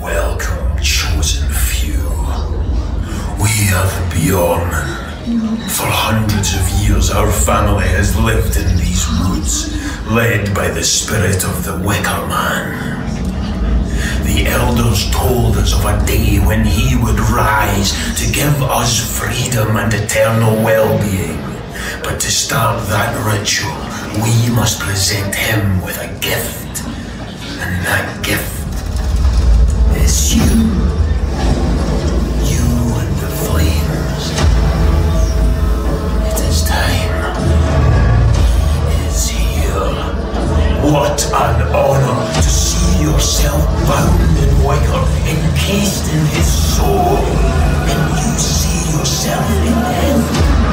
Welcome, chosen few. We the Beyond. For hundreds of years, our family has lived in these woods, led by the spirit of the Wicker Man. The elders told us of a day when he would rise to give us freedom and eternal well being. But to start that ritual, we must present him with a gift. And that gift is you. You and the. It is time. Here. What an honor to see yourself bound in Wycliffe.